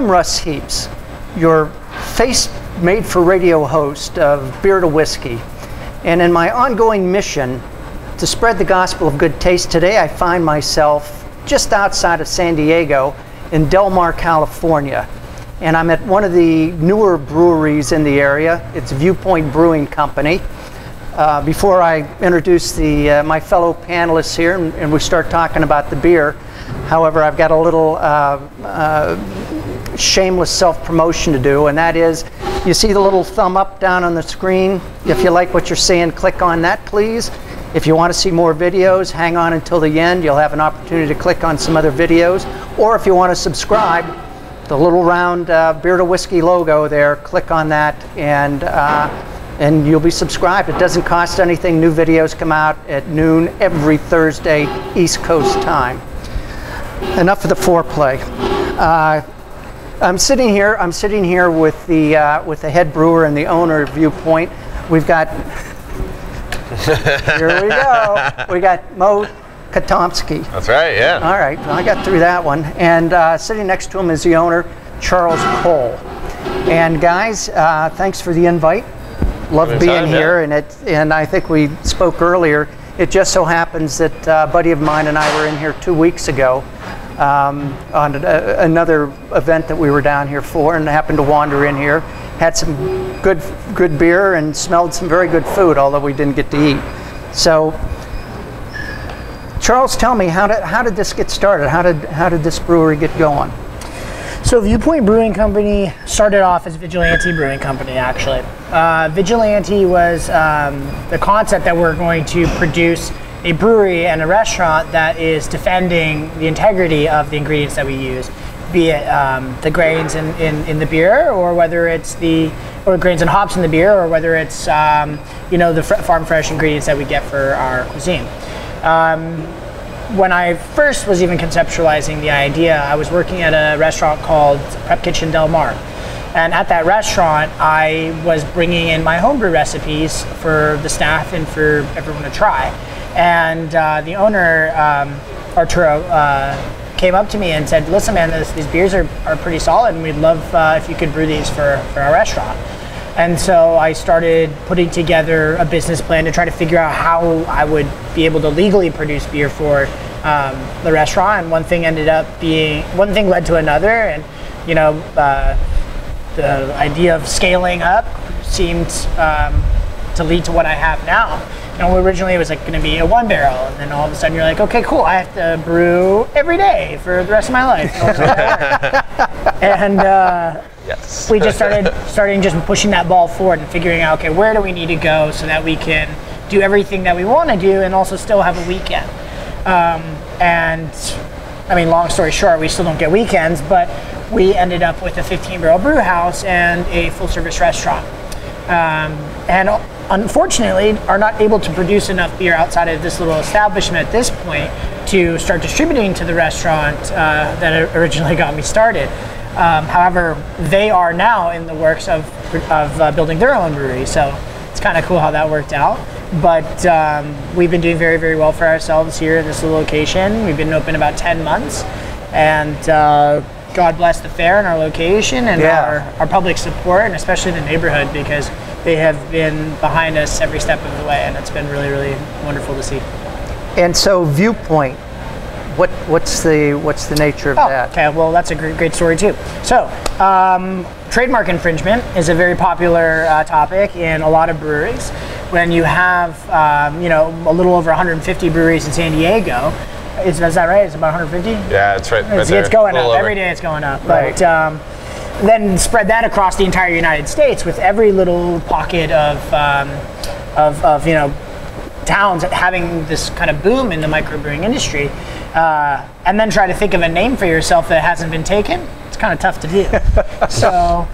I'm Russ Heaps, your face made for radio host of Beer to Whiskey. And in my ongoing mission to spread the gospel of good taste, today I find myself just outside of San Diego in Del Mar, California. And I'm at one of the newer breweries in the area. It's Viewpoint Brewing Company. Uh, before I introduce the, uh, my fellow panelists here and, and, we start talking about the beer, however, I've got a little uh, uh shameless self promotion to do, and that is you see the little thumb up down on the screen. If you like what you're seeing, click on that, please. If you want to see more videos, hang on until the end. You'll have an opportunity to click on some other videos. Or if you want to subscribe, the little round uh, Beer to Whiskey logo there, click on that and uh, and you'll be subscribed. It doesn't cost anything. New videos come out at noon every Thursday, East Coast time. Enough of the foreplay. Uh, I'm sitting here. I'm sitting here with the uh, with the head brewer and the owner of Viewpoint. We've got. here we go. We got Mo Katomsky. That's right. Yeah. All right. Well, I got through that one. And uh, sitting next to him is the owner, Charles Cole. And guys, uh, thanks for the invite love being here, yeah. and it and I think we spoke earlier. It just so happens that uh, a buddy of mine and I were in here two weeks ago um, on a, another event that we were down here for, and happened to wander in here. Had some good good beer and smelled some very good food, although we didn't get to eat. So, Charles, tell me how did how did this get started? How did how did this brewery get going? So Viewpoint Brewing Company started off as Vigilante Brewing Company, actually. Uh, Vigilante was um, the concept that we're going to produce a brewery and a restaurant that is defending the integrity of the ingredients that we use, be it um, the grains in, in, in, the beer, or whether it's the or grains and hops in the beer, or whether it's um, you know the farm fresh ingredients that we get for our cuisine. Um, when I first was even conceptualizing the idea, I was working at a restaurant called Prep Kitchen Del Mar. And at that restaurant, I was bringing in my homebrew recipes for the staff and for everyone to try. And uh, the owner, um, Arturo, uh, came up to me and said, Listen, man, this, these beers are, are pretty solid, and we'd love uh, if you could brew these for, for our restaurant. And so I started putting together a business plan to try to figure out how I would be able to legally produce beer for um, the restaurant. And one thing ended up being, one thing led to another. And, you know, uh, the idea of scaling up seemed um, to lead to what I have now. Originally it was like going to be a one barrel, and then all of a sudden you're like, okay, cool, I have to brew every day for the rest of my life. and uh, yes. we just started starting just pushing that ball forward and figuring out, okay, where do we need to go so that we can do everything that we want to do and also still have a weekend. Um, and I mean, long story short, we still don't get weekends, but we ended up with a 15 barrel brew house and a full service restaurant. Um, and unfortunately are not able to produce enough beer outside of this little establishment at this point to start distributing to the restaurant uh, that originally got me started. Um, however, they are now in the works of, of uh, building their own brewery, so it's kind of cool how that worked out. But um, we've been doing very, very well for ourselves here in this little location. We've been open about 10 months, and uh, God bless the fair and our location and yeah. our, our public support, and especially the neighborhood because they have been behind us every step of the way, and it's been really, really wonderful to see. And so, viewpoint. What, what's the what's the nature of oh, that? Okay, well that's a great, great story too. So, um, trademark infringement is a very popular uh, topic in a lot of breweries. When you have um, you know a little over 150 breweries in San Diego, is, is that right? It's about 150. Yeah, it's right. It's, it's going up every day. It's going up, right. but. Um, then spread that across the entire United States with every little pocket of, um, of, of, you know, towns having this kind of boom in the microbrewing industry, uh, and then try to think of a name for yourself that hasn't been taken. It's kind of tough to do. so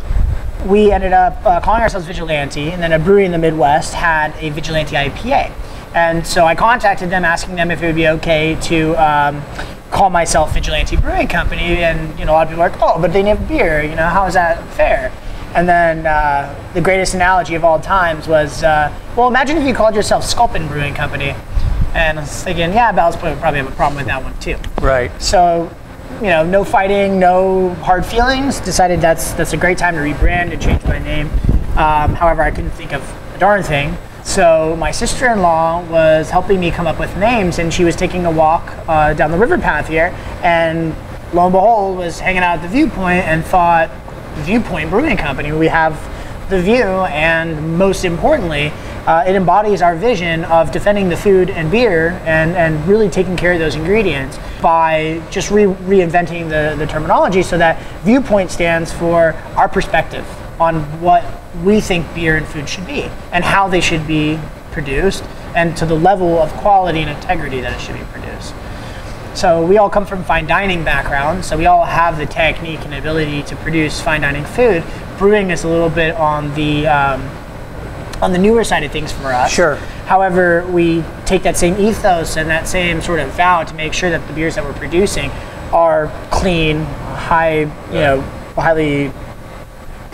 we ended up uh, calling ourselves Vigilante, and then a brewery in the Midwest had a Vigilante IPA. And so I contacted them asking them if it would be okay to um, call myself Vigilante Brewing Company, and you know a lot of people are like, oh, but they have beer. You know, how is that fair? And then uh, the greatest analogy of all times was, uh, well, imagine if you called yourself Sculpin Brewing Company. And I was thinking, yeah, Ballast Point would probably have a problem with that one too. Right. So you know, no fighting, no hard feelings. Decided that's that's a great time to rebrand and change my name. Um, however, I couldn't think of a darn thing. So my sister-in-law was helping me come up with names, and she was taking a walk uh, down the river path here, and lo and behold, was hanging out at the viewpoint and thought, Viewpoint Brewing Company. We have the view, and most importantly, uh, it embodies our vision of defending the food and beer and, and really taking care of those ingredients by just re- reinventing the, the terminology so that viewpoint stands for our perspective on what we think beer and food should be and how they should be produced and to the level of quality and integrity that it should be produced. So we all come from fine dining backgrounds, so we all have the technique and ability to produce fine dining food. Brewing is a little bit on the um, on the newer side of things for us. Sure. However, we take that same ethos and that same sort of vow to make sure that the beers that we're producing are clean, high, you know, highly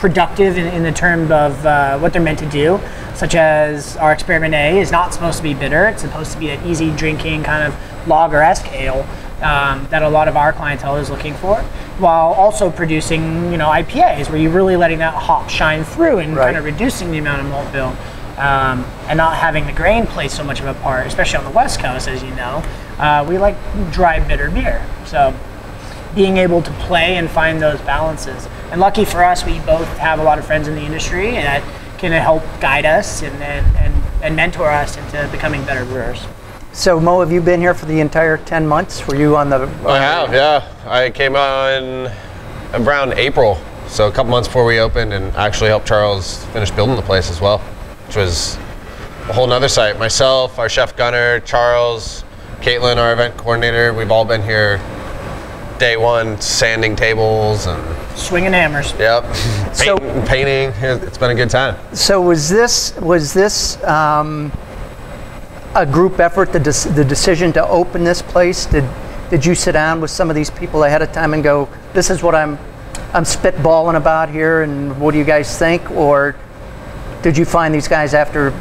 productive in, in the term of uh, what they're meant to do, such as our experiment A is not supposed to be bitter. It's supposed to be an easy drinking kind of lager-esque ale um, that a lot of our clientele is looking for, while also producing, you know, IPAs where you're really letting that hop shine through and Right. kind of reducing the amount of malt bill. Um, and not having the grain play so much of a part, especially on the West Coast, as you know. Uh, we like dry, bitter beer. So being able to play and find those balances. And lucky for us, we both have a lot of friends in the industry and that can help guide us and, and, and, and mentor us into becoming better brewers. So, Mo, have you been here for the entire 10 months? Were you on the. I have, yeah. I came on around April, so a couple months before we opened, and actually helped Charles finish building the place as well, which was a whole nother site. Myself, our chef Gunnar, Charles, Caitlin, our event coordinator, we've all been here day one, sanding tables and Swinging hammers. yep, So- painting, painting. It's been a good time. So, was this, was this um, a group effort, the, dec- the decision to open this place? Did, did you sit down with some of these people ahead of time and go, this is what I'm, I'm spitballing about here, and what do you guys think? Or did you find these guys after,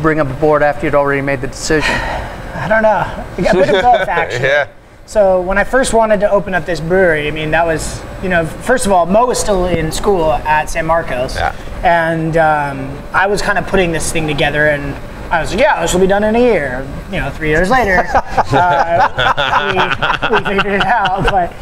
bring them aboard after you'd already made the decision? I don't know. A bit of both, actually. Yeah. So when I first wanted to open up this brewery, I mean that was, you know, first of all, Mo was still in school at San Marcos, Yeah. and um, I was kind of putting this thing together, and I was like, yeah, this will be done in a year. You know, three years later, uh, we, we figured it out, but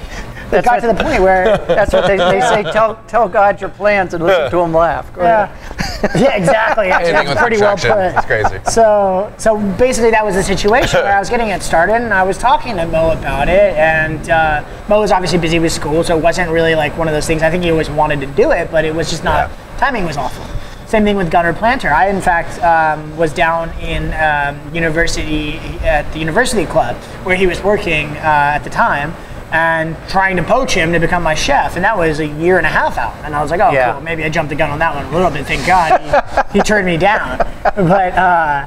it got to the point where That's what they, they say, tell, tell God your plans and listen to him laugh. Go ahead. yeah, yeah, exactly. Actually, that's pretty well put. It's crazy. So, so basically, that was the situation where I was getting it started, and I was talking to Mo about it. And uh, Mo was obviously busy with school, so it wasn't really like one of those things. I think he always wanted to do it, but it was just not. Timing was awful. Same thing with Gunnar Planter. I, in fact, um, was down in um, university at the university club where he was working uh, at the time. And trying to poach him to become my chef, and that was a year and a half out. And I was like, "Oh, Yeah. cool. Maybe I jumped the gun on that one a little bit. Thank God he, he turned me down." But uh,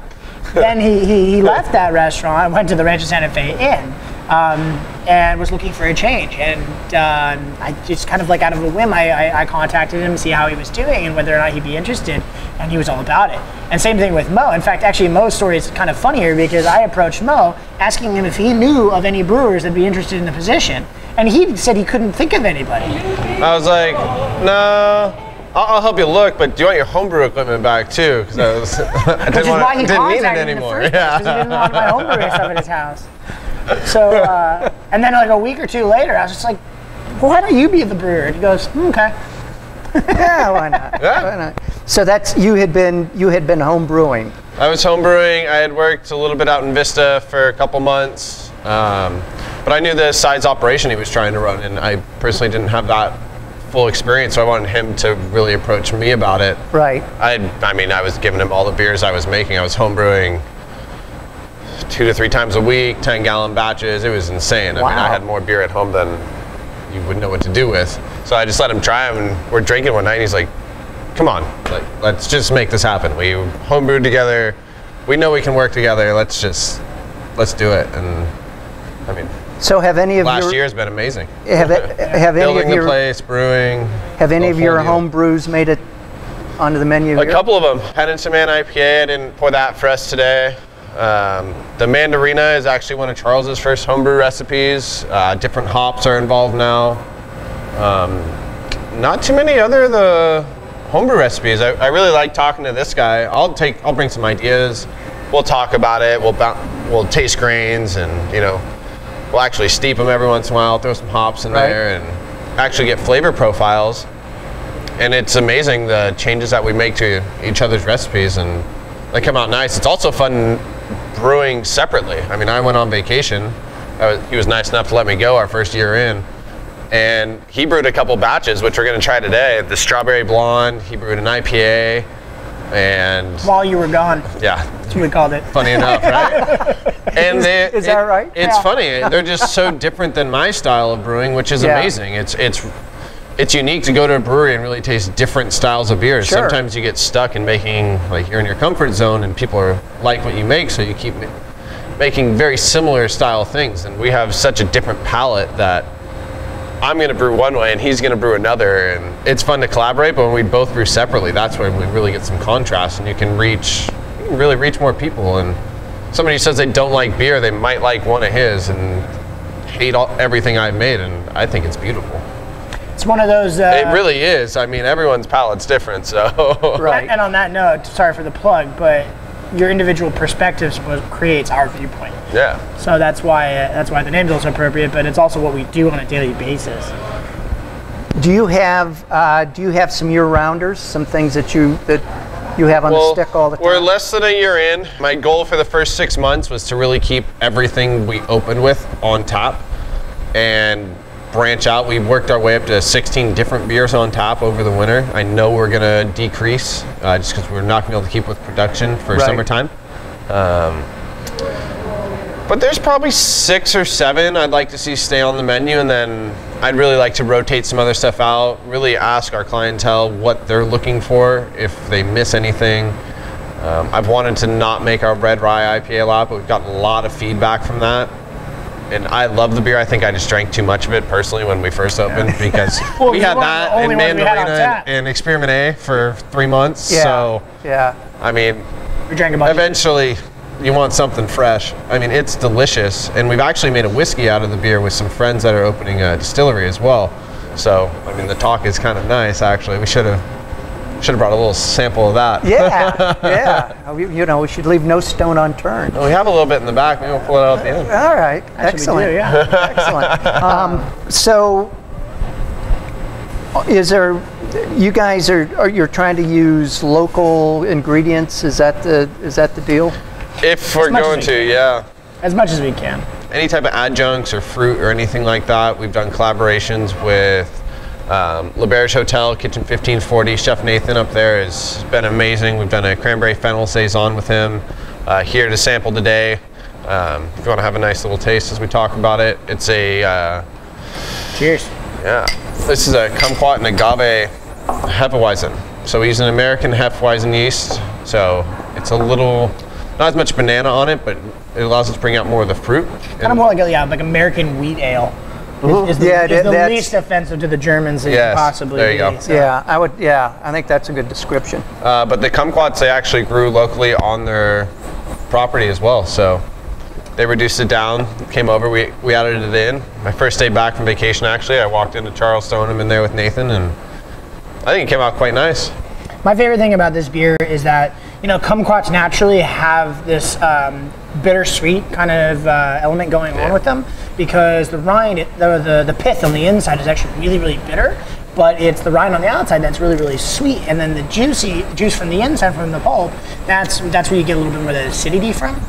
then he, he, he left that restaurant, and went to the Rancho Santa Fe Inn, um, and was looking for a change. And um, I just kind of like out of a whim, I, I, I contacted him to see how he was doing and whether or not he'd be interested. And he was all about it. And same thing with Mo. In fact, actually, Mo's story is kind of funnier because I approached Mo asking him if he knew of any brewers that'd be interested in the position. And he said he couldn't think of anybody. I was like, no. I'll, I'll help you look, but do you want your homebrew equipment back too? Because I was, I didn't, he didn't need it contacted me the anymore. first place, 'cause he didn't want my homebrew stuff at his house. So, uh, and then like a week or two later, I was just like, why don't you be the brewer? And he goes, "Hmm, okay. Yeah, why not? Yeah. Why not? So that's you had been you had been home brewing. I was homebrewing. I had worked a little bit out in Vista for a couple months, um, but I knew the sides operation he was trying to run, and I personally didn't have that full experience. So I wanted him to really approach me about it. Right. I, I mean, I was giving him all the beers I was making. I was homebrewing two to three times a week, 10 gallon batches. It was insane. I mean, I had more beer at home than you would know what to do with. So I just let him try them, and we're drinking one night, and he's like, come on, like, let's just make this happen. We homebrewed together. We know we can work together. Let's just, let's do it. And I mean, So have any of last your year's been amazing. have it- have any Building of the your place, brewing. have any of your home brews made it onto the menu? A here? couple of them. Peninsula Man IPA. I didn't pour that for us today. Um, the Mandarina is actually one of Charles's first homebrew recipes. Uh, different hops are involved now. Um, not too many other of the homebrew recipes. I, I really like talking to this guy. I'll take, I'll bring some ideas. We'll talk about it. We'll we'll taste grains, and you know, we'll actually steep them every once in a while. Throw some hops in Right. there, and actually get flavor profiles. And it's amazing the changes that we make to each other's recipes, and they come out nice. It's also fun brewing separately. I mean, I went on vacation. I was, he was nice enough to let me go our first year in and he brewed a couple batches, which we're going to try today. The strawberry blonde. He brewed an IPA, and While you were gone, yeah, that's what we called it. funny enough, right? And they, is that right? It's Yeah. funny. They're just so different than my style of brewing, which is Yeah. amazing. It's it's it's unique to go to a brewery and really taste different styles of beers. Sure. Sometimes you get stuck in making like you're in your comfort zone, and people are like what you make, so you keep ma- making very similar style things. And we have such a different palate that I'm going to brew one way and he's going to brew another, and it's fun to collaborate. But when we both brew separately, that's when we really get some contrast, and you can reach, you can really reach more people. And somebody who says they don't like beer, they might like one of his and hate all, everything I've made, and I think it's beautiful. It's one of those. Uh, it really is. I mean, everyone's palate's different, so Right. And on that note, sorry for the plug, but your individual perspectives what creates our viewpoint. yeah. So that's why uh, that's why the name's also appropriate, but it's also what we do on a daily basis. Do you have uh, do you have some year rounders? Some things that you that you have on the stick all the time? We're less than a year in. My goal for the first six months was to really keep everything we opened with on top. and branch out. We've worked our way up to 16 different beers on top over the winter. I know we're going to decrease uh, just because we're not going to be able to keep with production for Right. summertime. Um, but there's probably six or seven I'd like to see stay on the menu, and then I'd really like to rotate some other stuff out. Really ask our clientele what they're looking for, if they miss anything. Um, I've wanted to not make our red rye IPA a lot, but we've gotten a lot of feedback from that. And I love the beer. I think I just drank too much of it personally when we first opened because Well, we had weren't that the in one we had on Mandarina and, and Experiment A for three months. yeah. So, yeah. I mean, We drank a bunch. eventually you want something fresh. I mean, it's delicious, and we've actually made a whiskey out of the beer with some friends that are opening a distillery as well. So, I mean, the talk is kind of nice. Actually, we should have should have brought a little sample of that. Yeah, yeah. Uh, we- You know, we should leave no stone unturned. we have a little bit in the back. Maybe we'll pull it out at the end. All right, Actually, we excellent. do, yeah. Excellent. Um, so, is there? You guys are, are you're trying to use local ingredients? Is that the is that the deal? If we're going we to, can. yeah. as much as we can. any type of adjuncts or fruit or anything like that. We've done collaborations with um, L'Auberge Hotel, Kitchen 1540. Chef Nathan up there has been amazing. We've done a cranberry fennel saison with him uh, here to sample today. Um, if you want to have a nice little taste as we talk about it, it's a uh, Cheers. yeah. This is a kumquat and agave Hefeweizen. So we use an American Hefeweizen yeast. So it's a little, not as much banana on it, but it allows us to bring out more of the fruit. Kind of more like a, yeah, like American wheat ale. Is, is the, is that- the least offensive to the Germans that Yes, could possibly there you be, go. so. Yeah, I would. Yeah, I think that's a good description. Uh, but the kumquats they actually grew locally on their property as well. So they reduced it down, came over, we, we added it in. My first day back from vacation, actually, I walked into Charles Stoneham in there with Nathan, and I think it came out quite nice. My favorite thing about this beer is that you know kumquats naturally have this um, bittersweet kind of uh, element going on with them because the rind, the, the the pith on the inside is actually really really bitter, but it's the rind on the outside that's really really sweet, and then the juicy juice from the inside from the pulp, that's that's where you get a little bit more of the acidity from.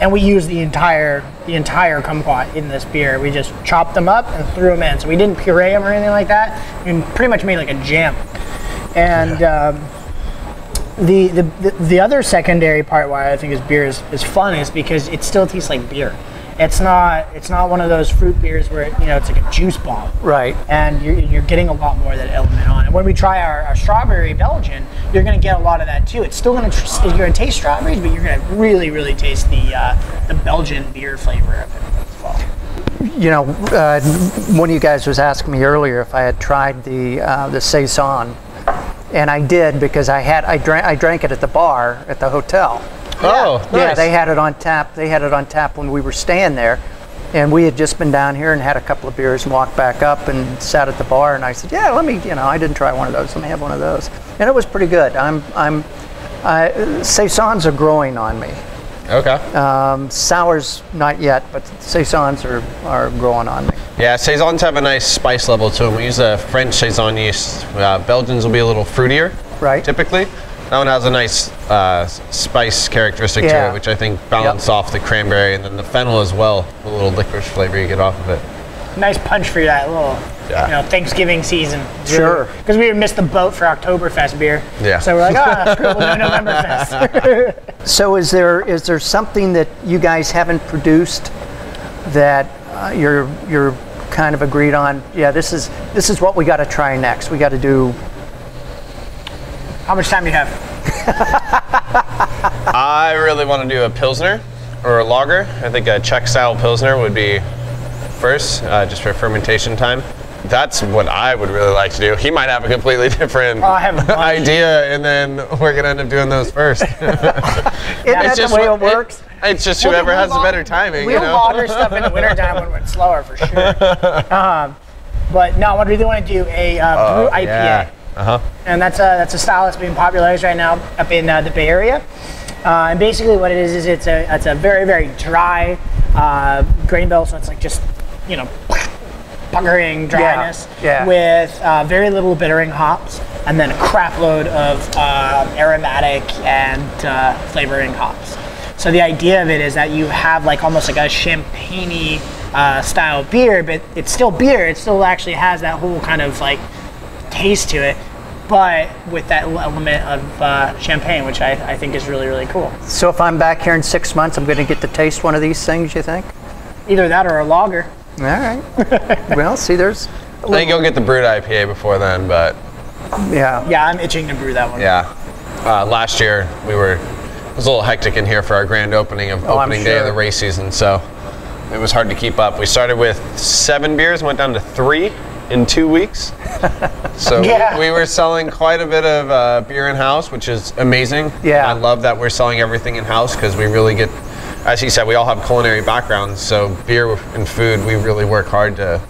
And we use the entire the entire kumquat in this beer. We just chopped them up and threw them in. So we didn't puree them or anything like that. We pretty much made like a jam. And um, the, the, the, the other secondary part why I think this beer is, is fun is because it still tastes like beer. It's not it's not one of those fruit beers where you know it's like a juice bomb. Right. And you're, you're getting a lot more of that element on. And when we try our, our strawberry Belgian, you're going to get a lot of that too. It's still going to tr- you're going to taste strawberries, but you're going to really really taste the uh, the Belgian beer flavor of it as well. You know, uh, one of you guys was asking me earlier if I had tried the uh, the saison, and I did because I had I drank I drank it at the bar at the hotel, Oh, nice. Yeah, they had it on tap. They had it on tap when we were staying there. And we had just been down here and had a couple of beers and walked back up and sat at the bar. And I said, "Yeah, let me, you know, I didn't try one of those. Let me have one of those." And it was pretty good. I'm, I'm, I, saisons are growing on me. Okay. Um, sours not yet, but saisons are, are growing on me. Yeah, saisons have a nice spice level to them. We use a French saison yeast. Uh, Belgians will be a little fruitier, Right. Typically, that one has a nice uh, spice characteristic to it, which I think balance off the cranberry and then the fennel as well. The little licorice flavor you get off of it. Nice punch for that little, Yeah. you know, Thanksgiving season. Sure. Because we missed the boat for Oktoberfest beer. Yeah. So we're like, ah, screw it, we'll do Novemberfest. So is there is there something that you guys haven't produced that uh, you're you're kind of agreed on? Yeah, this is this is what we got to try next. We got to do. How much time do you have? I really want to do a pilsner or a lager. I think a Czech style pilsner would be first, uh, just for fermentation time. That's what I would really like to do. He might have a completely different Oh, I have idea, and then we're gonna end up doing those first. Isn't that the way it works? it's just Well, whoever we has the better timing, We you know. lager stuff in the wintertime when it's slower for sure. Um, but no, I really want to do a uh, brut IPA. Uh huh. and that's a that's a style that's being popularized right now up in uh, the Bay Area. Uh, and basically, what it is is it's a it's a very very dry uh, grain bill, so it's like just you know puckering dryness yeah. with uh, very little bittering hops, and then a crap load of um aromatic and uh, flavoring hops. So the idea of it is that you have like almost like a champagne uh, style beer, but it's still beer. It still actually has that whole kind of like taste to it, but with that element of uh, champagne, which I, I think is really, really cool. So if I'm back here in six months, I'm going to get to taste one of these things. You think? Either that or a lager. All right. well, see, there's. I think you'll get the brut IPA before then, but Yeah. Yeah, I'm itching to brew that one. yeah. Uh, last year we were it was a little hectic in here for our grand opening of Oh, I'm opening day of the race season, so it was hard to keep up. We started with seven beers, went down to three in two weeks. So Yeah. we were selling quite a bit of uh, beer in house, which is amazing. Yeah. I love that we're selling everything in house because we really get, as he said, we all have culinary backgrounds. So beer and food, we really work hard to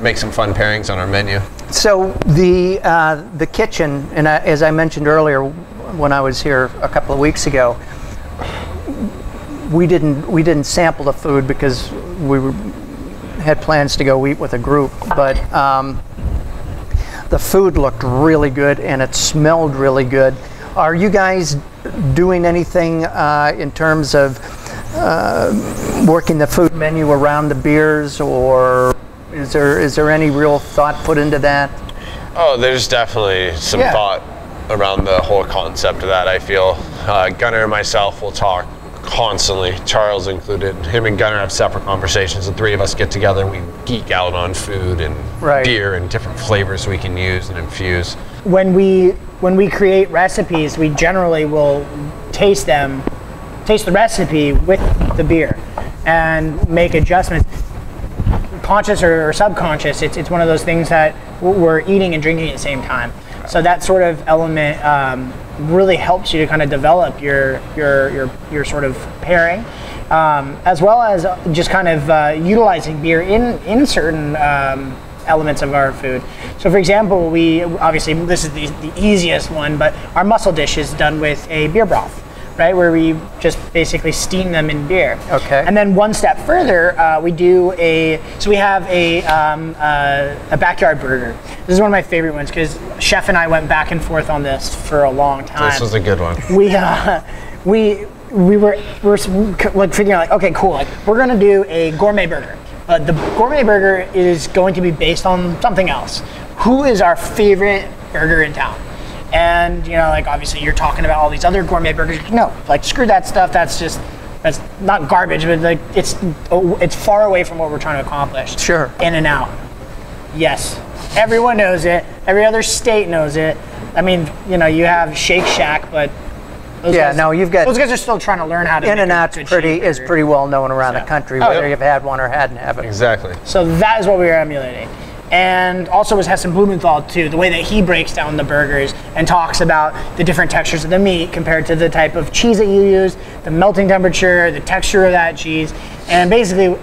make some fun pairings on our menu. So the uh, the kitchen, and as I mentioned earlier, when I was here a couple of weeks ago, we didn't we didn't sample the food because we were, had plans to go eat with a group, but. Um, the food looked really good and it smelled really good. Are you guys doing anything uh, in terms of uh, working the food menu around the beers, or is there is there any real thought put into that? Oh, there's definitely some Yeah. thought around the whole concept of that. I feel uh, Gunnar and myself will talk constantly, Charles included. Him and Gunnar have separate conversations. The three of us get together and we geek out on food and Right. beer and different flavors we can use and infuse. When we when we create recipes, we generally will taste them, taste the recipe with the beer, and make adjustments. Conscious or, or subconscious, it's, it's one of those things that we're eating and drinking at the same time. So that sort of element um, really helps you to kind of develop your your your, your sort of pairing, um, as well as just kind of uh, utilizing beer in in certain um, elements of our food. So, for example, we obviously this is the, the easiest one, but our mussel dish is done with a beer broth, right? Where we just basically steam them in beer. Okay. And then one step further, uh, we do a so we have a um, uh, a backyard burger. This is one of my favorite ones because Chef and I went back and forth on this for a long time This was a good one. we uh, we we were we were like figuring out like okay cool like we're gonna do a gourmet burger uh, the gourmet burger is going to be based on something else who is our favorite burger in town and you know like obviously you're talking about all these other gourmet burgers no like screw that stuff that's just that's not garbage but like it's it's far away from what we're trying to accomplish Sure. in and out Yes, everyone knows it. Every other state knows it. I mean, you know, you have Shake Shack, but those Yeah, guys, no, you've got- those guys are still trying to learn how to. In and a out's pretty shake is pretty well known around the So- country, Oh, whether yeah. you've had one or hadn't have it. Exactly. So that is what we are emulating. And also was Heston Blumenthal too. The way that he breaks down the burgers and talks about the different textures of the meat compared to the type of cheese that you use, the melting temperature, the texture of that cheese, and basically,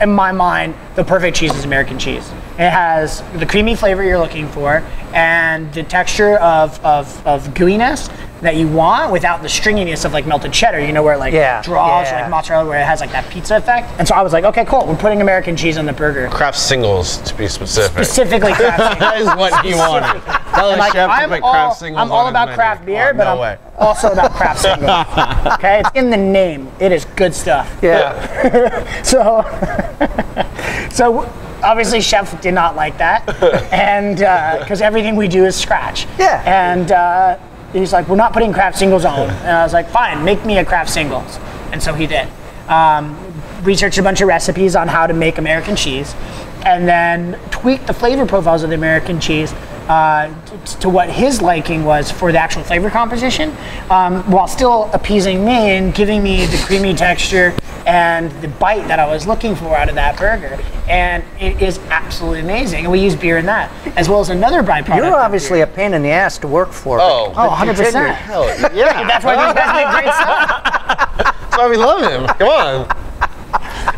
in my mind, the perfect cheese is American cheese. It has the creamy flavor you're looking for and the texture of, of, of gooiness that you want without the stringiness of like melted cheddar, you know, where it like Yeah, draws yeah. like mozzarella where it has like that pizza effect. And so I was like, okay, cool, we're putting American cheese on the burger. Kraft singles, to be specific. Specifically Kraft that is what he wanted. Tell like, chef I'm put all, singles I'm all on about menu. craft beer, Oh, but no I'm way. also about Kraft singles. okay, it's in the name. It is good stuff. Yeah. So, so obviously, chef did not like that, and because everything we do is scratch. Yeah. And uh, he's like, "We're not putting Kraft singles on," and I was like, "Fine, make me a Kraft singles," and so he did. Um, researched a bunch of recipes on how to make American cheese, and then tweaked the flavor profiles of the American cheese. Uh, t- to what his liking was for the actual flavor composition, um, while still appeasing me and giving me the creamy texture and the bite that I was looking for out of that burger. And it is absolutely amazing. And we use beer in that, as well as another byproduct. You're obviously a pain in the ass to work for. Oh, Oh, 100%. hell yeah. That's why these guys make great stuff. That's why we love him. Come on.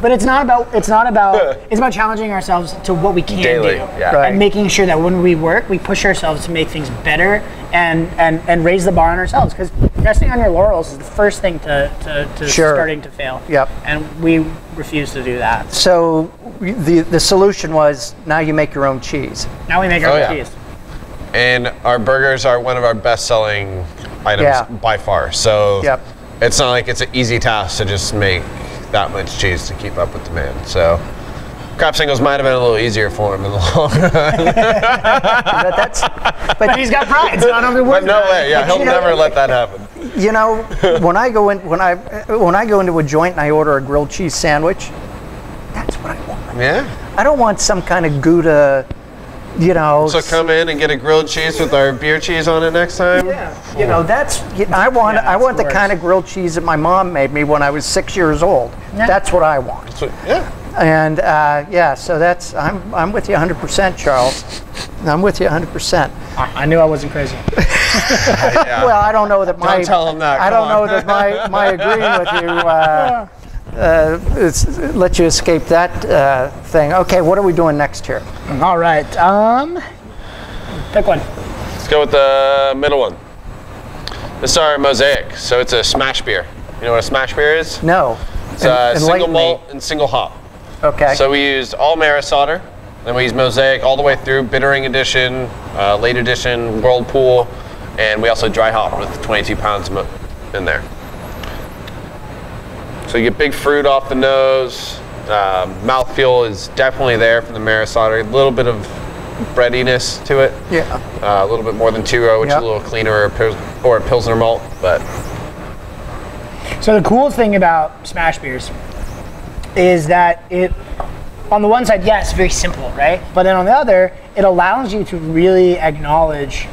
But it's not about it's not about it's about challenging ourselves to what we can Daily, do. yeah. Right. And making sure that when we work, we push ourselves to make things better and and, and raise the bar on ourselves. Because resting on your laurels is the first thing to, to, to Sure. starting to fail. Yep. And we refuse to do that. So the the solution was now you make your own cheese. Now we make our Oh, own yeah. cheese. And our burgers are one of our best selling items Yeah. by far. So Yep. it's not like it's an easy task to just make that much cheese to keep up with demand. So Kraft singles might have been a little easier for him in the long run. But that's But but he's got pride, so I don't have to worry but no way. Yeah, he'll you know- never let that happen. you know when I go in when I when I go into a joint and I order a grilled cheese sandwich, that's what I want. Yeah. I don't want some kind of Gouda, you know. So come in and get a grilled cheese with our beer cheese on it next time. Yeah, you know that's. you- I want. Yeah, I want the kind of grilled cheese that my mom made me when I was six years old. Yeah. That's what I want. So, yeah. And uh, yeah, so that's. I'm. I'm with you 100%, Charles. I'm with you 100%. I knew I wasn't crazy. yeah. Well, I don't know that my. Don't tell him that, I don't know that my my agreeing with you. Uh, uh, it's, let you escape that uh, thing. Okay, what are we doing next here? All right. Um, pick one. Let's go with the middle one. This is our mosaic. So it's a smash beer. You know what a smash beer is? No. It's a En- single enlighten me. malt and single hop. Okay. So we used all Maris otter, then we used Mosaic all the way through, bittering edition, uh, late edition, Whirlpool, and we also dry hop with 22 pounds in there. So you get big fruit off the nose. Um, mouthfeel is definitely there from the Maris otter. A little bit of breadiness to it. yeah. Uh, a little bit more than two row, which Yep. is a little cleaner, or, Pils- or a Pilsner malt, but So the cool thing about smash beers is that it, on the one side, yeah, it's very simple, right? But then on the other, it allows you to really acknowledge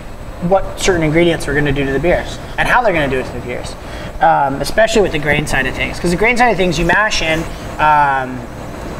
what certain ingredients are going to do to the beers and how they're going to do it to the beers, um, especially with the grain side of things. Because the grain side of things, you mash in. Um,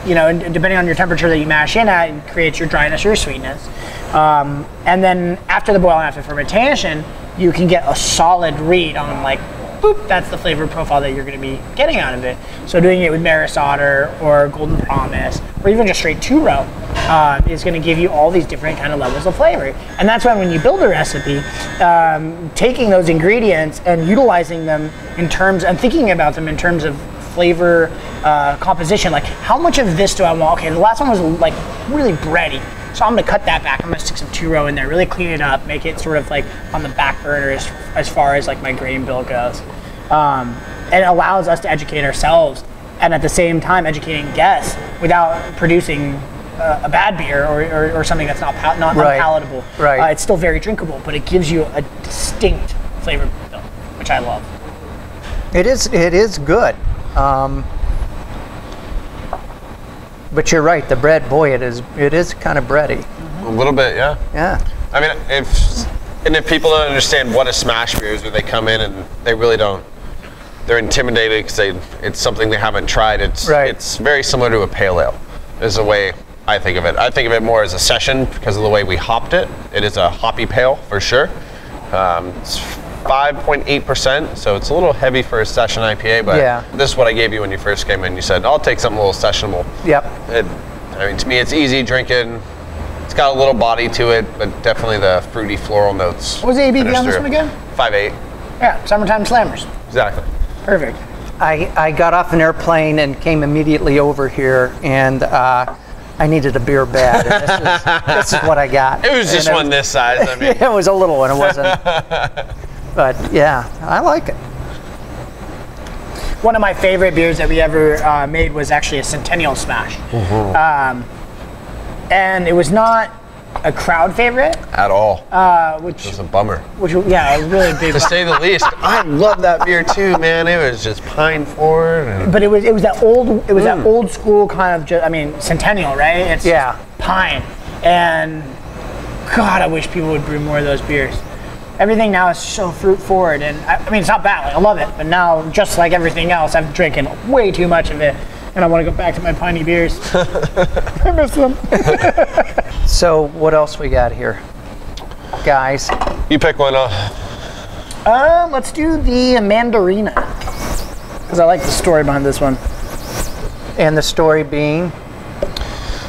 you know, and depending on your temperature that you mash in at, it creates your dryness or your sweetness. Um, and then after the boil and after fermentation, you can get a solid read on like, boop, that's the flavor profile that you're going to be getting out of it. So doing it with Maris Otter or Golden Promise or even just straight two row uh, is going to give you all these different kind of levels of flavor. And that's why when you build a recipe, um, taking those ingredients and utilizing them in terms and thinking about them in terms of flavor uh, composition. Like, how much of this do I want? Okay, the last one was like really bready. So I'm gonna cut that back. I'm gonna stick some two row in there, really clean it up, make it sort of like on the back burner as, as far as like my grain bill goes. Um, and it allows us to educate ourselves and at the same time educating guests without producing uh, a bad beer or, or, or something that's not pal- not Right. unpalatable. Right. Uh, it's still very drinkable, but it gives you a distinct flavor bill, which I love. It is. It is good. Um, but you're right. The bread, boy, it is. It is kind of bready. a little bit, yeah. Yeah. I mean, if and if people don't understand what a smash beer is, or they come in and they really don't, they're intimidated because they it's something they haven't tried. It's Right. it's very similar to a pale ale. Is a way I think of it. I think of it more as a session because of the way we hopped it. It is a hoppy pale for sure. Um, 5.8%, so it's a little heavy for a session IPA, but Yeah. this is what I gave you when you first came in. You said, I'll take something a little sessionable. Yep. It, I mean, to me, it's easy drinking. It's got a little body to it, but definitely the fruity floral notes. What was the ABV on this one again? 5.8, Yeah, summertime slammers. exactly. Perfect. I, I got off an airplane and came immediately over here, and uh, I needed a beer bad. And this, is, this is what I got. It was just And one this size. I mean, It was a little one. It wasn't. but yeah, I like it. One of my favorite beers that we ever uh, made was actually a Centennial Smash. Um, and it was not a crowd favorite, at all. uh, which, was a bummer. which, yeah, a really big. To say the least, I love that beer too, man. It was just pine forward. And but it was it was that old it was Mm. that old school kind of ju- I mean Centennial right it's Yeah. pine and God I wish people would brew more of those beers everything now is so fruit forward and I, I mean it's not bad like, I love it but now just like everything else I'm drinking way too much of it and I want to go back to my piney beers I miss them So what else we got here, guys? you pick one up. um let's do the Mandarina because I like the story behind this one And the story being,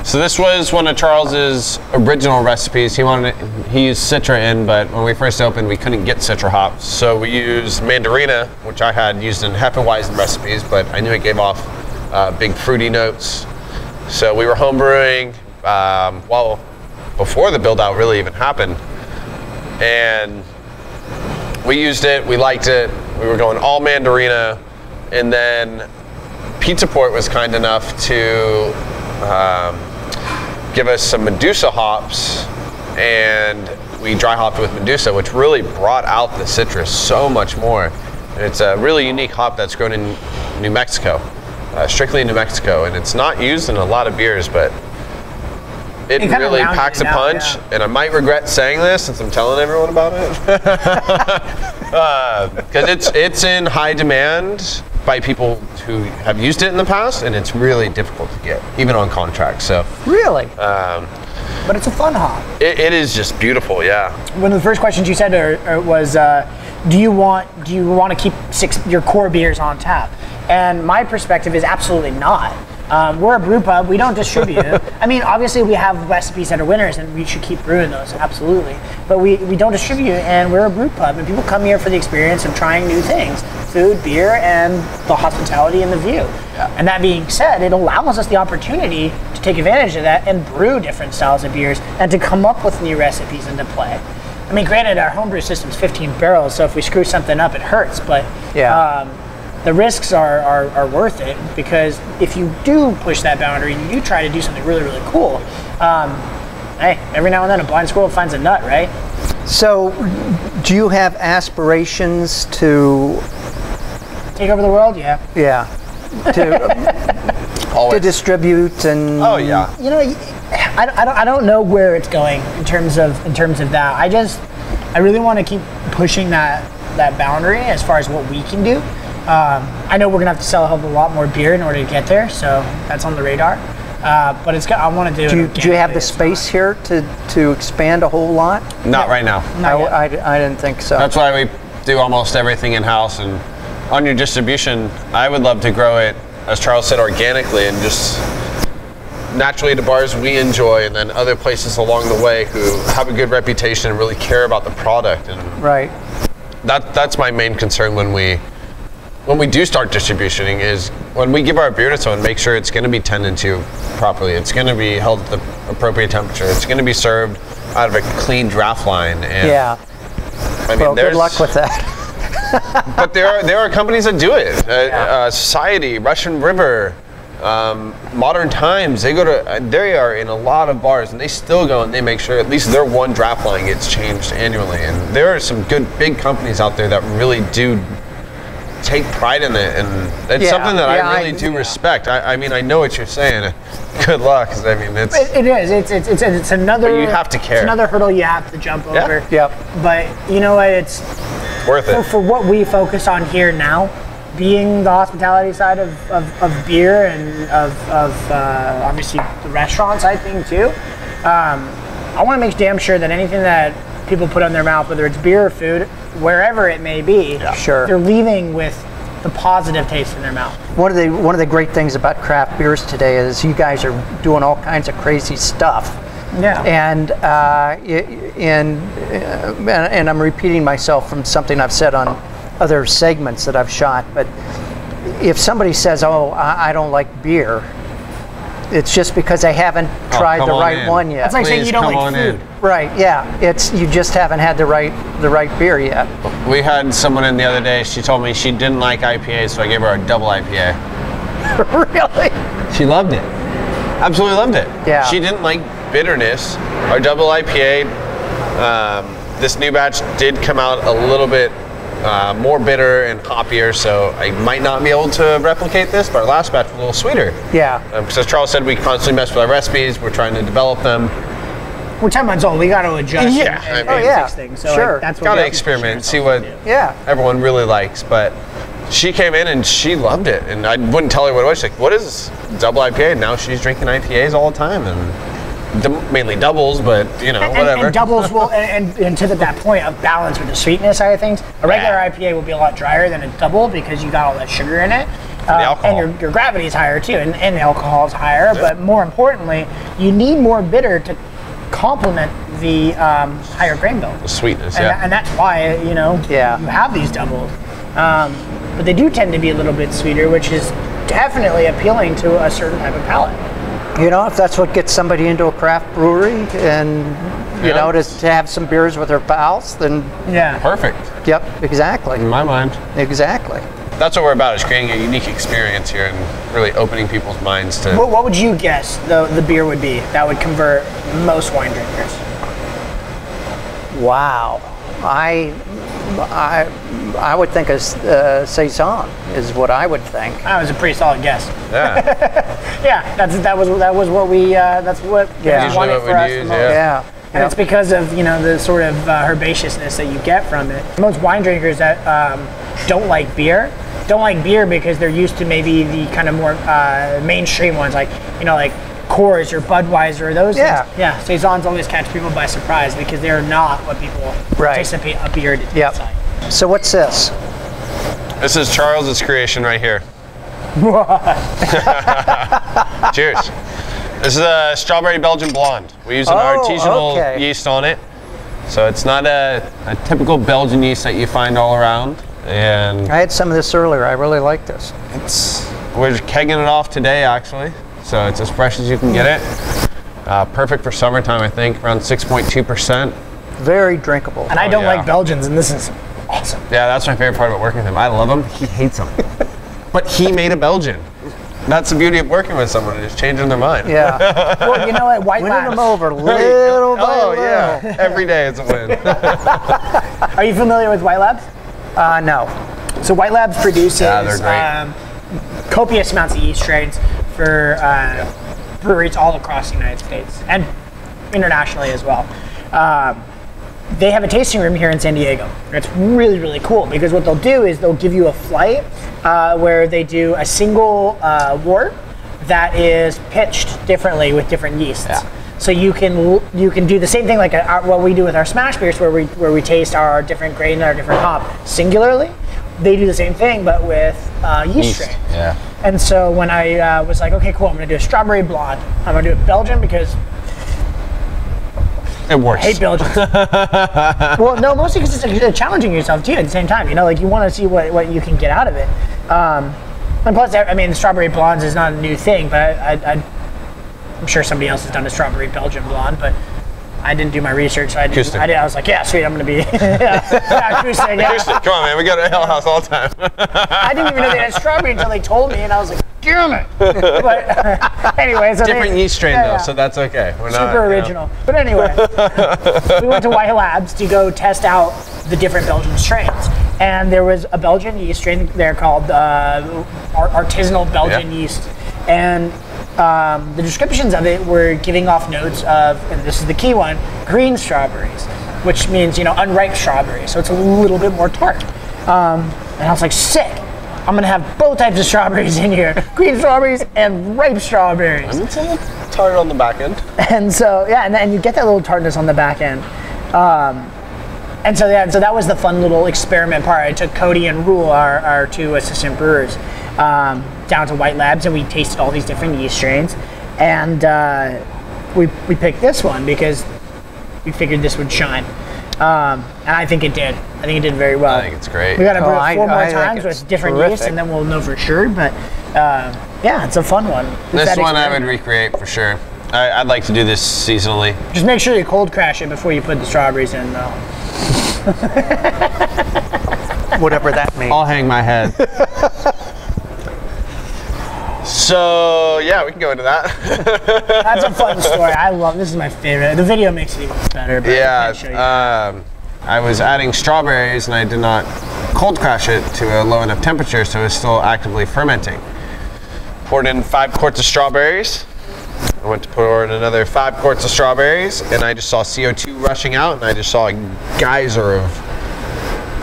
So this was one of Charles's original recipes. He wanted he used Citra in, but when we first opened, we couldn't get Citra hops. So we used Mandarina, which I had used in Hefeweizen recipes, but I knew it gave off uh, big fruity notes. So we were homebrewing um, well before the build out really even happened, and we used it. We liked it. We were going all Mandarina, and then Pizza Port was kind enough to um, give us some Medusa hops, and we dry hopped with Medusa, which really brought out the citrus so much more. And it's a really unique hop that's grown in New Mexico, uh, strictly in New Mexico, and it's not used in a lot of beers, but it, really packs it a out, punch. yeah. And I might regret saying this since I'm telling everyone about it because it's it's in high demand by people who have used it in the past, and it's really difficult to get, even on contract. So really? Um, but it's a fun hop it, it is just beautiful. Yeah, one of the first questions you said or, or was, uh, do you want do you want to keep six your core beers on tap? And my perspective is absolutely not. Um, we're a brew pub. We don't distribute. I mean, obviously we have recipes that are winners, and we should keep brewing those, absolutely. But we, we don't distribute, and we're a brew pub, and people come here for the experience of trying new things: food, beer, and the hospitality and the view. And that being said, it allows us the opportunity to take advantage of that and brew different styles of beers, and to come up with new recipes into play. I mean, granted, our homebrew system's 15 barrels, so if we screw something up, it hurts. But Yeah. um, the risks are, are, are worth it because if you do push that boundary and you try to do something really, really cool, um, hey, every now and then a blind squirrel finds a nut, right? So, do you have aspirations to, Take over the world, yeah. yeah, to, to distribute and? oh yeah. You know, I, I, don't, I don't know where it's going in terms of in terms of that. I just I really want to keep pushing that that boundary as far as what we can do. Um, I know we're gonna have to sell a hell of a lot more beer in order to get there, so that's on the radar. Uh, but it's got, I want to do. Do you, do you have the organically. It's space here to, to expand a whole lot? Not right now. not- I, not yet. I, I didn't think so. That's why we do almost everything in house. And on your distribution, I would love to grow it, as Charles said, organically and just naturally to bars we enjoy, and then other places along the way who have a good reputation and really care about the product. And right. that that's my main concern when we when we do start distributioning is when we give our beer to someone, make sure it's going to be tended to properly. It's going to be held at the appropriate temperature. It's going to be served out of a clean draft line. And Yeah. I mean, Well, good luck with that. but there are there are companies that do it. Uh, uh, Society, Russian River, um, Modern Times. They go to uh, they are in a lot of bars, and they still go and they make sure at least their one draft line gets changed annually. And there are some good big companies out there that really do take pride in it, and it's Yeah, something that yeah, I I- really do yeah. respect. I, I mean, I know what you're saying. Good luck, 'cause I mean, it's It, it is. It's, it's it's it's another. You have to care. It's another hurdle you have to jump Yeah. over. Yep. But you know what? It's worth for, it. for what we focus on here now. being the hospitality side of, of, of beer and of, of uh, obviously the restaurant side thing too, um, I want to make damn sure that anything that people put on their mouth, whether it's beer or food, wherever it may be, Sure. they're leaving with the positive taste in their mouth. One of the one of the great things about craft beers today is you guys are doing all kinds of crazy stuff. Yeah. And uh, i- and uh, and and I'm repeating myself from something I've said on other segments that I've shot. But if somebody says, "Oh, I, I don't like beer," it's just because they haven't tried Oh, come the on right in. one yet. That's like saying you don't like food. in. right? Yeah. It's you just haven't had the right the right beer yet. We had someone in the other day. She told me she didn't like IPA, so I gave her a double IPA. really? She loved it. Absolutely loved it. Yeah. She didn't like bitterness. Our double IPA, um, this new batch did come out a little bit uh, more bitter and hoppier, so I might not be able to replicate this, but our last batch was a little sweeter. Yeah. Um, 'cause as Charles said, we constantly mess with our recipes. We're trying to develop them. We're 10 months old. We got to adjust Yeah, and, and, I mean- Oh, yeah. things. So Sure. like, that's what Gotta we experiment, see what. Yeah. everyone really likes. But she came in and she loved it, and I wouldn't tell her what it was. She's like, "What is double IPA?" And now she's drinking IPAs all the time, and d- mainly doubles, but you know, And, whatever. and doubles will, and, and, and to the, that point of balance with the sweetness side of things, a regular Yeah. IPA will be a lot drier than a double because you got all that sugar in it. Uh. And your, your gravity is higher too, and, and the alcohol is higher. But more importantly, you need more bitter to complement the um, higher grain bill. The sweetness, and, yeah. and that's why you know Yeah. you have these doubles, um, but they do tend to be a little bit sweeter, which is definitely appealing to a certain type of palate. You know, if that's what gets somebody into a craft brewery and, you Yeah. know, to, to have some beers with their pals, then, Yeah. Perfect yep, exactly. in my mind. Exactly. That's what we're about: is creating a unique experience here and really opening people's minds to. What, what would you guess the the beer would be that would convert most wine drinkers? Wow. I, I, I would think a uh, Saison is what I would think. That was a pretty solid guess. Yeah, Yeah, that's that was that was what we uh, that's what Yeah. we wanted what for we'd us the use, most. yeah. Yeah. And it's because of you know the sort of uh, herbaceousness that you get from it. Most wine drinkers that um, don't like beer don't like beer because they're used to maybe the kind of more uh, mainstream ones, like you know like Coors or Budweiser or those. Yeah. things. yeah. Saisons always catch people by surprise because they're not what people Right. anticipate a beer to Yep. taste like. So what's this? this is Charles's creation right here. Cheers. This is a strawberry Belgian blonde. We use an Oh, artisanal okay. yeast on it, so it's not a, a typical Belgian yeast that you find all around. And I had some of this earlier. I really like this. It's we're kegging it off today actually, so it's as fresh as you can get it. Uh, perfect for summertime, I think, around 6.2 percent. Very drinkable. And I Oh, don't yeah. like Belgians, and this is awesome. Yeah, that's my favorite part about working with him. I love him. He hates him, but he made a Belgian. That's the beauty of working with someone is changing their mind. Yeah. Well, you know what? White Winning Labs. them over little by Oh little. yeah, every day is a win. Are you familiar with White Labs? Uh, no. So White Labs produces Yeah, um, copious amounts of yeast strains for uh, breweries all across the United States and internationally as well. Um, they have a tasting room here in San Diego. It's really, really cool because what they'll do is they'll give you a flight uh, where they do a single uh, wort that is pitched differently with different yeasts. Yeah. So you can you can do the same thing like our, what we do with our smash beers, where we where we taste our different grain and our different hop singularly. They do the same thing, but with uh, yeast, Yeast, strains. yeah. And so when I uh, was like, okay, cool, I'm gonna do a strawberry blonde. I'm gonna do it Belgian because It works. I hate Belgians. well, no, mostly because it's like, challenging yourself too at the same time. You know, like you want to see what, what you can get out of it. Um, and plus, I mean, the strawberry blondes is not a new thing, but I, I, I, I'm sure somebody else has done a strawberry Belgian blonde, but I didn't do my research. So I, didn't, I, did, I was like, yeah, sweet, I'm going to be yeah, acoustic, yeah. Seriously, Come on, man. We go to Ale House all the time. I didn't even know they had strawberry until they told me, and I was like, damn it. but anyway, so Different they, yeast strain yeah, though, yeah. so that's okay. We're not, super you know. original. But anyway, we went to White Labs to go test out the different Belgian strains. And there was a Belgian yeast strain there called uh, artisanal Belgian Yeah. yeast. And um, the descriptions of it were giving off notes of, and this is the key one, green strawberries, which means, you know, unripe strawberries. So it's a little bit more tart. Um, and I was like, sick. I'm gonna have both types of strawberries in here, green strawberries and ripe strawberries. It's a little tart on the back end. And so yeah, and then you get that little tartness on the back end. Um, and so yeah, so that was the fun little experiment part. I took Cody and Rule, our, our two assistant brewers, um, down to White Labs, and we tasted all these different yeast strains, and uh, we we picked this one because we figured this would shine, um, and I think it did. I think it did very well. I think it's great. We got to brew Oh, it I- four more I times with different yeast, and then we'll know for sure. But uh, yeah, it's a fun one. It's This that one I would recreate for sure. I, I'd like to do this seasonally. Just make sure you cold crash it before you put the strawberries in, though. Whatever that means. I'll hang my head. so yeah, we can go into that. That's a fun story. I love. This is my favorite. The video makes it even better. But I can't show you. yeah, um, I was adding strawberries and I did not cold crash it to a low enough temperature, so it was still actively fermenting. Poured in five quarts of strawberries. I went to pour in another five quarts of strawberries, and I just saw CO2 rushing out, and I just saw a geyser of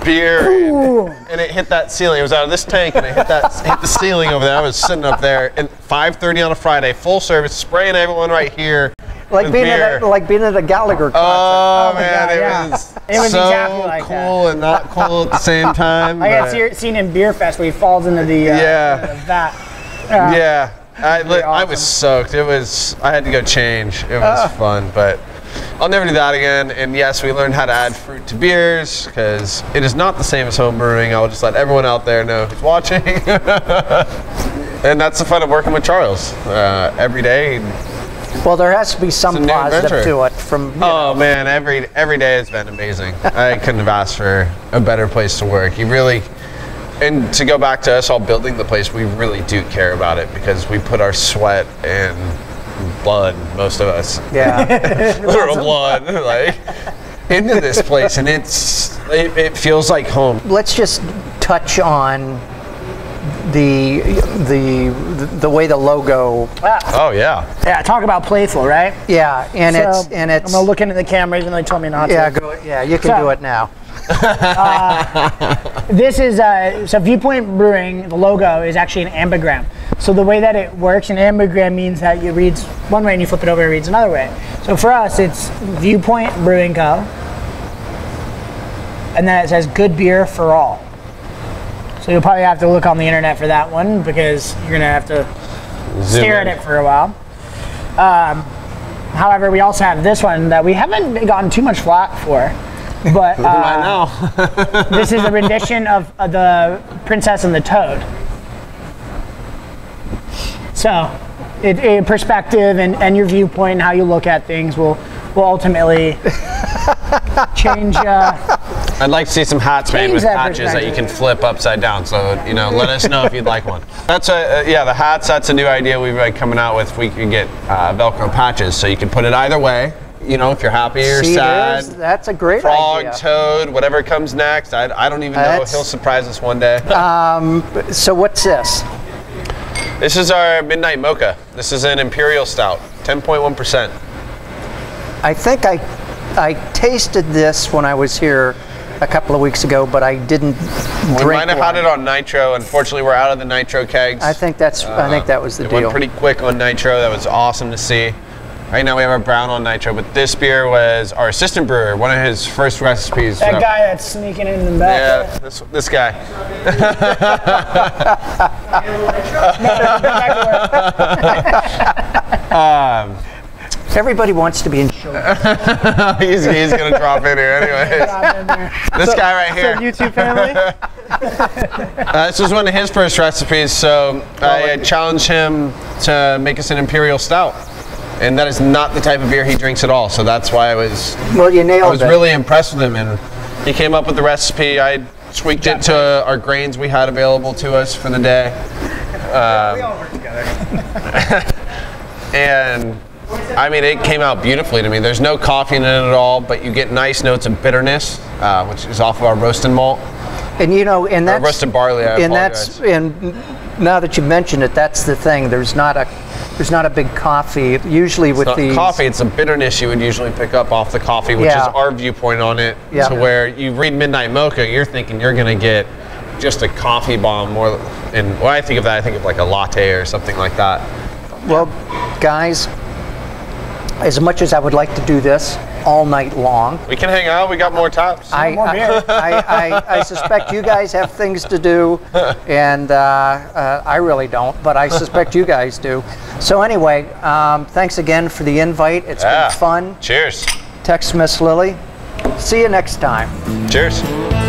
beer, and, and it hit that ceiling. It was out of this tank, and it hit that hit the ceiling over there. I was sitting up there, and 5:30 on a Friday, full service, spraying everyone right here. like being beer. at a, like being at a Gallagher concert. Oh, my man, God, it yeah. was It was so exactly like cool that. and not cool at the same time. I got see, seen in Beerfest where he falls into the uh, Yeah. vat. Uh, yeah, I, li- I was soaked. It was. I had to go change. It was Ah. fun, but I'll never do that again. And yes, we learned how to add fruit to beers because it is not the same as home brewing. I will just let everyone out there know who's watching. and that's the fun of working with Charles uh, every day. Well, there has to be some It's a new positive adventure. to it. From Oh know, man, every every day has been amazing. I couldn't have asked for a better place to work. You really, and to go back to us all building the place, we really do care about it because we put our sweat and blood, most of us, yeah. literal blood, like into this place, and it's it, it feels like home. Let's just touch on the the the way the logo. Ah, Oh yeah, yeah, talk about playful, right? Yeah, and it's and it's I'm gonna look into the camera even though he told me not yeah to. go yeah you can So- do it now. This is uh, so Viewpoint Brewing. The logo is actually an ambigram. So the way that it works, an ambigram means that it reads one way and you flip it over, it reads another way. So for us, it's Viewpoint Brewing Co. And then it says "Good beer for all." So you'll probably have to look on the internet for that one because you're gonna have to Zoom stare in. at it for a while. Um, however, we also have this one that we haven't gotten too much flack for. But uh, I know. this is a rendition of, of the Princess and the Toad. So, it, it- perspective and, and your viewpoint and how you look at things will will ultimately change. Uh, I'd like to see some hats made with that patches that you can flip upside down. So you know, let us know if you'd like one. That's a uh, yeah. The hats. That's a new idea we've been coming out with. We can get uh, Velcro patches, so you can put it either way. You know, if you're happy or See, sad, that's a great frog, idea. toad, whatever comes next. I, I don't even know. That's- He'll surprise us one day. um, So what's this? This is our midnight mocha. This is an imperial stout, 10.1 percent. I think I I tasted this when I was here a couple of weeks ago, but I didn't We drink might have had it on nitro. Unfortunately, we're out of the nitro kegs. I think that's I think uh, that was the It deal. went pretty quick on nitro. That was awesome to see. Right now we have our brown on nitro, but this beer was our assistant brewer, one of his first recipes. that guy that's sneaking in the back. Yeah, this, this guy. Everybody wants to be in show. he's, he's gonna drop in here anyways. This guy right here. YouTube family. Uh, this was one of his first recipes, so I uh, challenged him to make us an imperial stout. And that is not the type of beer he drinks at all, so that's why I was Well, you nailed I was it. really impressed with him, and he came up with the recipe. I tweaked it to our grains we had available to us for the day, we all work together. and I mean, it came out beautifully to me. There's no coffee in it at all, but you get nice notes of bitterness, uh, which is off of our roasted malt, And you know, and or that's roasted barley. I and that's and now that you mention it, that's the thing. There's not a there's not a big coffee. Usually with these coffee, it's a bitterness you would usually pick up off the coffee, which Yeah. is our viewpoint on it. Yeah. To where you read Midnight Mocha, you're thinking you're going to get just a coffee bomb more. And when I think of that, I think of like a latte or something like that. Well, guys, as much as I would like to do this all night long, We can hang out. We got more taps. I, more beer. I, I, I suspect you guys have things to do, and uh, uh, I really don't, but I suspect you guys do. So anyway, um, thanks again for the invite. It's Yeah. been fun. Cheers. Text Miss Lily. See you next time. Cheers.